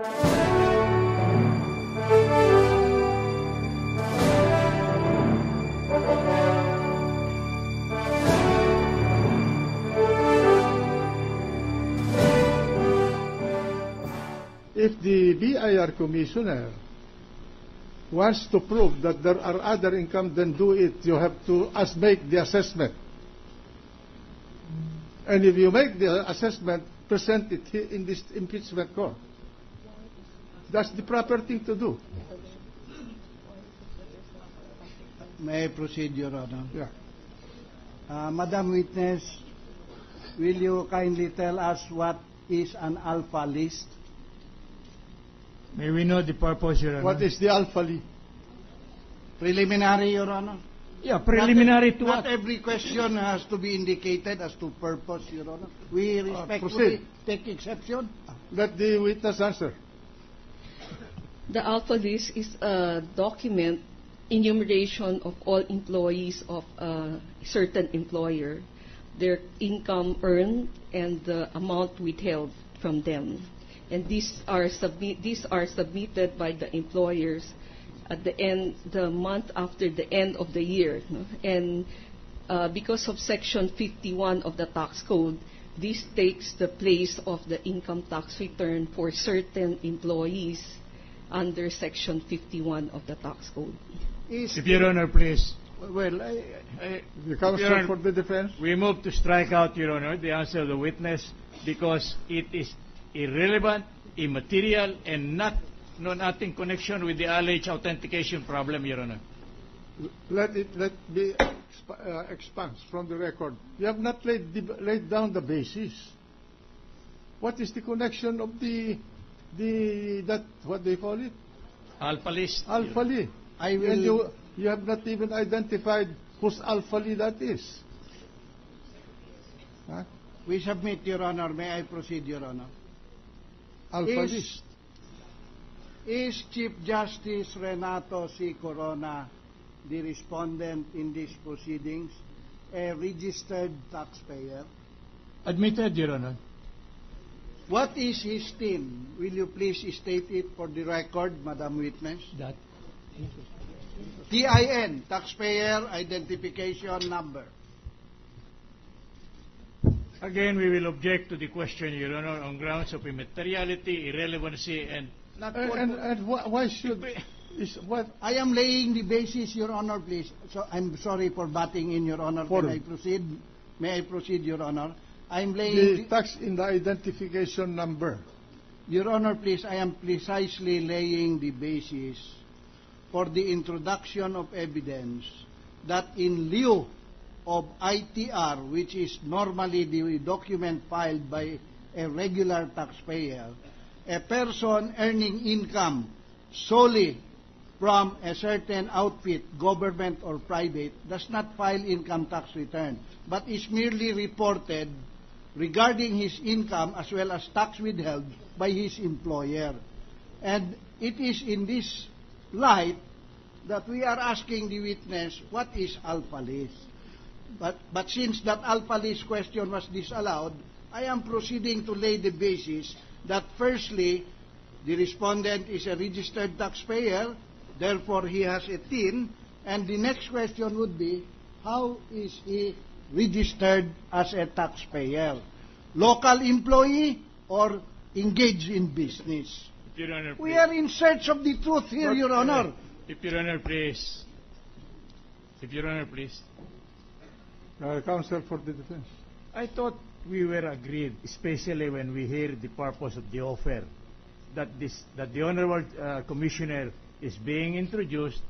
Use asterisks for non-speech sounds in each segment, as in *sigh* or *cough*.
If the BIR commissioner wants to prove that there are other income, then do it. You have to as make the assessment. And if you make the assessment, present it in this impeachment court. That's the proper thing to do. May I proceed, Your Honor? Yeah. Uh, Madam Witness, will you kindly tell us what is an alpha list? May we know the purpose, Your Honor? What is the alpha list? Preliminary, Your Honor? Yeah, preliminary not, to Not what? every question has to be indicated as to purpose, Your Honor. We respectfully proceed. take exception. Let the witness answer. The alpha list is a document enumeration of all employees of a certain employer, their income earned and the amount withheld from them. And these are these are submitted by the employers at the end, the month after the end of the year. And uh, because of Section 51 of the tax code, this takes the place of the income tax return for certain employees under Section 51 of the tax code. Is If Your Honor, please. well, I, I, The counsel Honor. for the defense. We move to strike out, Your Honor, the answer of the witness because it is irrelevant, immaterial, and not no nothing connection with the alleged authentication problem, Your Honor. Let it let be exp- uh, expunged from the record. You have not laid, the, laid down the basis. What is the connection of the the that what they call it Alpha list. Alpha li? I And will. you you have not even identified whose alpha li that is. Huh? We submit, Your Honor. May I proceed, Your Honor? Alpha Is- list. Is Chief Justice Renato C. Corona the respondent in these proceedings a registered taxpayer? Admitted, Your Honor. What is his TIN? Will you please state it for the record, Madam Witness? That TIN, Taxpayer Identification Number. Again, we will object to the question, Your Honor, on grounds of immateriality, irrelevancy, and not And, and, and why, why should is what I am laying the basis, Your Honor, please. So I'm sorry for butting in, Your Honor. For- Can I proceed? May I proceed, Your Honor? I'm laying the tax in the identification number. Your Honor, please, I am precisely laying the basis for the introduction of evidence that in lieu of ITR, which is normally the document filed by a regular taxpayer, a person earning income solely from a certain outfit, government or private, does not file income tax return, but is merely reported regarding his income as well as tax withheld by his employer. And it is in this light that we are asking the witness, what is alpha? But, but since that alpha question was disallowed, I am proceeding to lay the basis that firstly, the respondent is a registered taxpayer, therefore he has a TIN, and the next question would be, how is he registered as a taxpayer? Local employee or engaged in business? If Your Honor, We are in search of the truth here, But, Your uh, Honor. If Your Honor, please. If Your Honor, please. Uh, counsel for the defense. I thought we were agreed, especially when we hear the purpose of the offer, that this that the honorable uh, commissioner is being introduced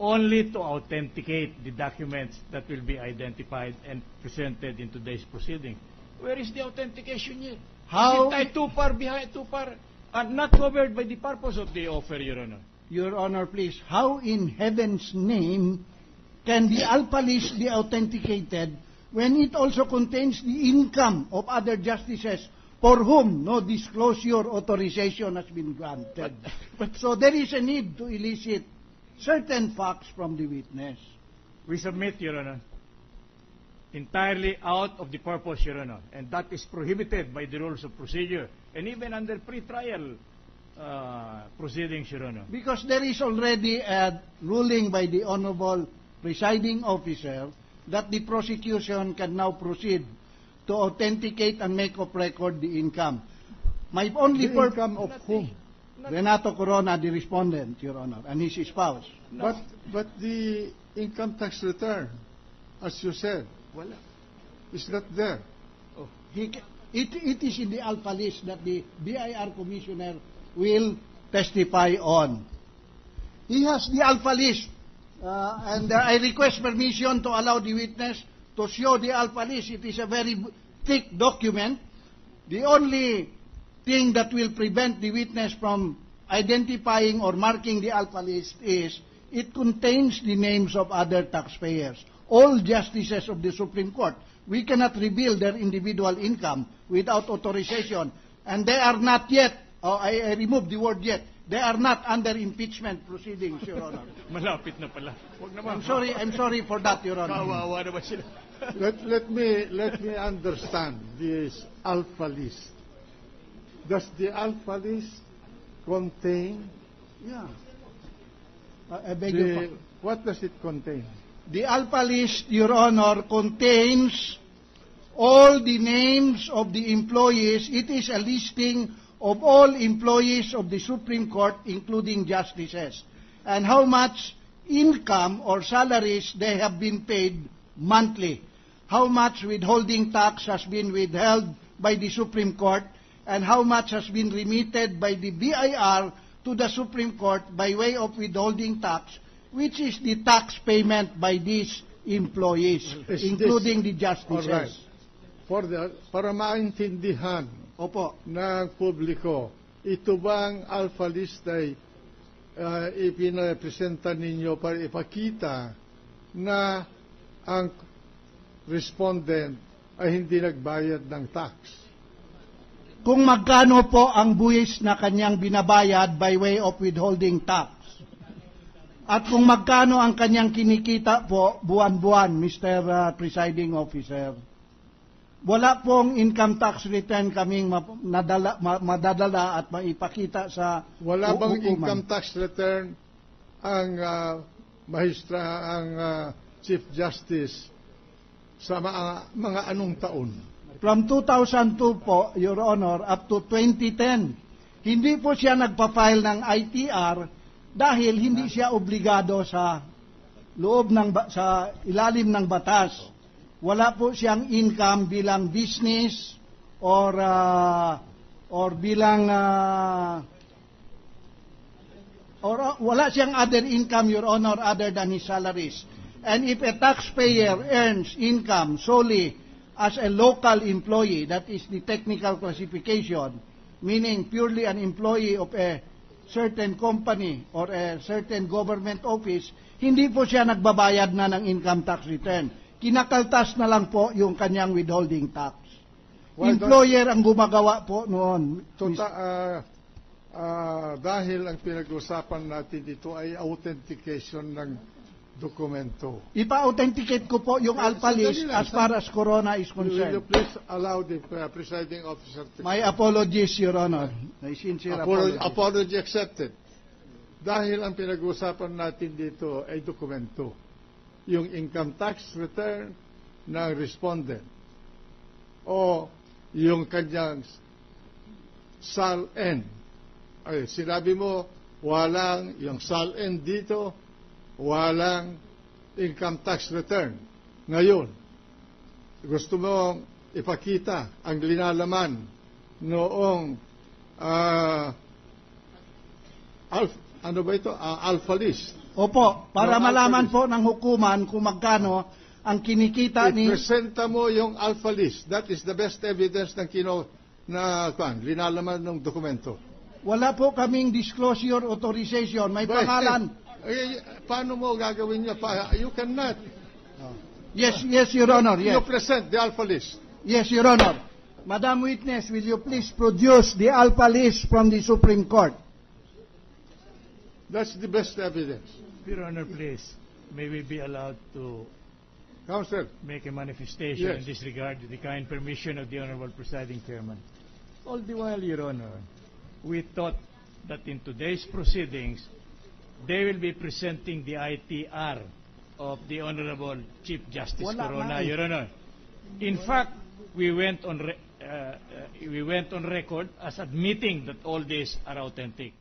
only to authenticate the documents that will be identified and presented in today's proceeding. Where is the authentication here? How- Isn't that too far behind, too far, and not covered by the purpose of the offer, Your Honor? Your Honor, please, how in heaven's name can the alpha list be authenticated when it also contains the income of other justices for whom no disclosure authorization has been granted? But- so there is a need to elicit certain facts from the witness. We submit, Your Honor, entirely out of the purpose, Your Honor, and that is prohibited by the rules of procedure and even under pre-trial uh, proceedings, Your Honor. Because there is already a ruling by the Honorable Presiding Officer that the prosecution can now proceed to authenticate and make of record the income. My only The purpose... income of whom? Renato Corona, the respondent, Your Honor, and his spouse. But, but the income tax return, as you said, Wala. is not there. He, ca- it, it is in the alpha list that the BIR commissioner will testify on. He has the alpha list, uh, and uh, I request permission to allow the witness to show the alpha list. It is a very thick document. The only thing that will prevent the witness from identifying or marking the alpha list is it contains the names of other taxpayers, all justices of the Supreme Court. We cannot reveal their individual income without authorization. And they are not yet, oh, I, I removed the word yet, they are not under impeachment proceedings, Your Honor. *laughs* Malapit na pala. Huwag naman. I'm sorry, I'm sorry for that, Your Honor. Kawawa naman sila. Let, let me, let me understand this alpha list. Does the alpha list contain Yeah. I, I beg your pardon. what does it contain? The Alpha List, Your Honor, contains all the names of the employees. It is a listing of all employees of the Supreme Court, including justices, and how much income or salaries they have been paid monthly, how much withholding tax has been withheld by the Supreme Court, and how much has been remitted by the BIR to the Supreme Court by way of withholding tax, which is the tax payment by these employees, Is this- including the All justices. right. For the, para maintindihan Opo. ng publiko, ito bang alpha list ay uh, ipinapresenta ninyo para ipakita na ang respondent ay hindi nagbayad ng tax? Kung magkano po ang buwis na kanyang binabayad by way of withholding tax. At kung magkano ang kanyang kinikita po buwan-buwan, Mr. uh, Presiding Officer. Wala pong income tax return kaming map- nadala, ma- madadala at maipakita sa Wala bang hukuman. income tax return ang uh, mahistra, ang uh, Chief Justice sa mga, mga anong taon? From 2002 po, Your Honor, up to 2010, hindi po siya nagpa-file ng ITR dahil hindi siya obligado sa loob ng sa ilalim ng batas. Wala po siyang income bilang business or ah, or bilang ah, or ah, wala siyang other income, Your Honor, other than his salaries. And if a taxpayer earns income solely as a local employee, that is the technical classification, meaning purely an employee of a certain company or a certain government office, hindi po siya nagbabayad na ng income tax return. Kinakaltas na lang po yung kanyang withholding tax. Why don't- Employer ang gumagawa po noon. Tota, ah, ah, dahil ang pinag-usapan natin dito ay authentication ng dokumento. Ipa-authenticate ko po yung Eh, alpha list as far as Corona is Will you concerned. please allow the uh, presiding officer to... My apologies, Your Honor. My sincere Apology, apologies. apology accepted. Dahil ang pinag-usapan natin dito ay dokumento. Yung income tax return ng respondent o yung kanyang SAL-N. Ay, sinabi mo, walang yung SAL-N dito, walang income tax return. Ngayon, gusto mo ipakita ang linalaman noong ah, alf, ano ba ito? Ah, alpha list. Opo, para Yung malaman po ng hukuman kung magkano ang kinikita ni... I-presenta mo yung alpha list. That is the best evidence ng kino na kwan, linalaman ng dokumento. Wala po kaming disclosure authorization. May But, pangalan. Eh, Eh, eh, paano mo gagawin niya? You cannot. Yes, yes, Your Honor. You Yes, present the alpha list. yes, Your Honor. Madam Witness, will you please produce the alpha list from the Supreme Court? That's the best evidence. Your Honor, please, may we be allowed to Counsel, make a manifestation Yes. in this regard with the kind permission of the Honorable Presiding Chairman. All the while, Your Honor, we thought that in today's proceedings, they will be presenting the ITR of the Honorable Chief Justice Wala Corona, nga eh. Your Honor. In fact, we went on re- uh, uh, we went on record as admitting that all these are authentic.